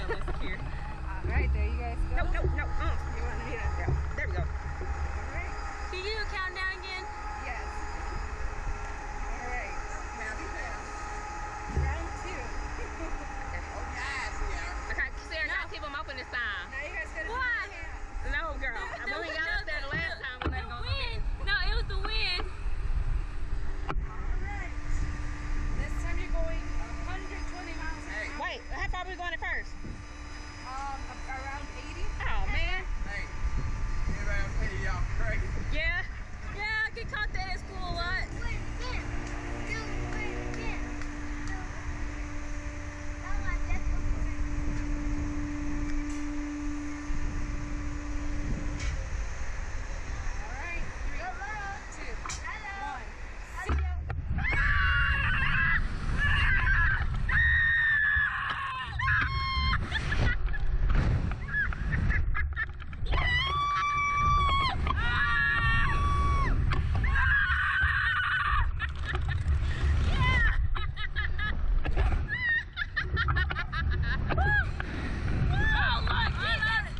All right, there you guys go. No, no, no. Uh, You want me to? yeah, there we go. All right. Can you count down again? Yes. All right. Happy pass. Round two. Oh, yes, yeah. Okay, Sarah, gotta keep them open this time. now you guys gotta Why? do my hand. No, girl. I The- only got no, us there the last time. We let it go. wind. No, it was the wind. All right. This time you're going 120 miles an Hey. hour. Wait, how far we going at first? Um, around 80. Oh, man. Hey, everybody else say y'all crazy. Yeah. Yeah, I get caught that at school a lot. All right. Three, two, one. See ya. Oh, Lord Jesus.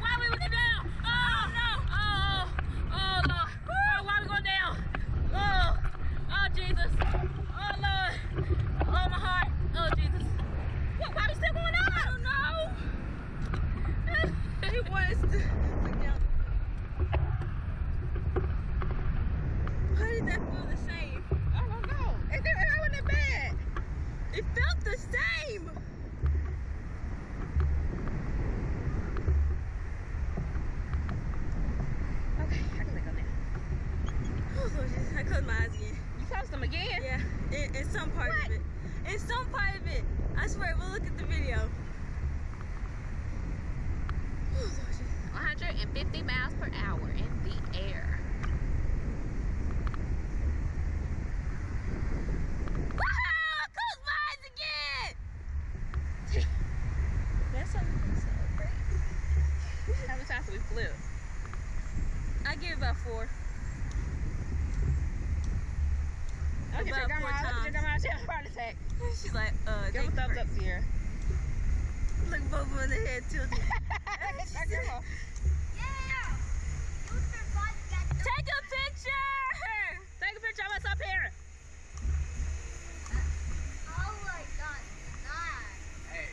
Why we went down? Oh, no. Oh, oh, Lord. Oh, why we going down? Oh, oh, Jesus. Oh, Lord. Oh, my heart. Oh, Jesus. What, why we still going on? I don't know. He wants to look down. Why did that feel the same? I don't know. It, it, it wasn't that bad. It felt the same. Okay, I can let go now. Oh, Lord I closed my eyes again. You closed them again? Yeah, in, in some part What? of it. In some part of it. I swear, we'll look at the video. Oh, Lord Jesus. 150 miles per hour in the air. I closed my eyes again! That's something to celebrate. How many times flip? I give about four. Okay, About check four out my times. check out my check heart attack. She's like, uh, Give a thumbs up, Sierra. for- Look, both of in the head tilted. Take a picture! Take a picture of us up here. Hey,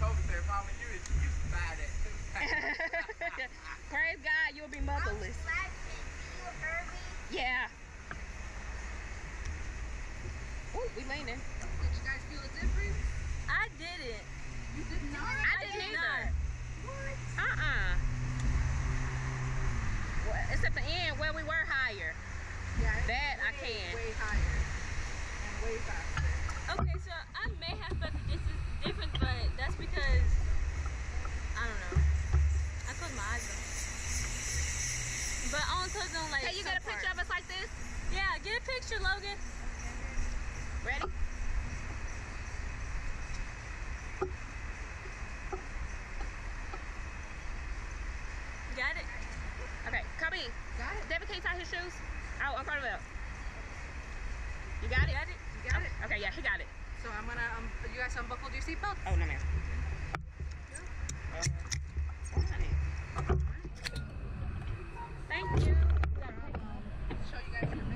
Toby said, Mama, you, you spy that too. Praise God, you'll be motherless. Yeah. Ooh, we leaning. Did you guys feel a difference? I didn't. You did not. I, I didn't did either. Uh-uh. Well, except the end where we were higher. Yeah. it's That I can. Way higher and way faster. Okay, so I may have felt the distance difference, but that's because I don't know. I closed my eyes though. But I only closed them like. Hey, you got a picture part. of us like this? Yeah, get a picture, Logan. Ready? Got it. Okay, come in. Got it. David, can you tie his shoes? Oh, in front of it. You got it? Got it. You got it. Okay, yeah, he got it. So I'm gonna um. You guys unbuckled your seatbelts. Oh, no, ma'am. Thank you. Show you guys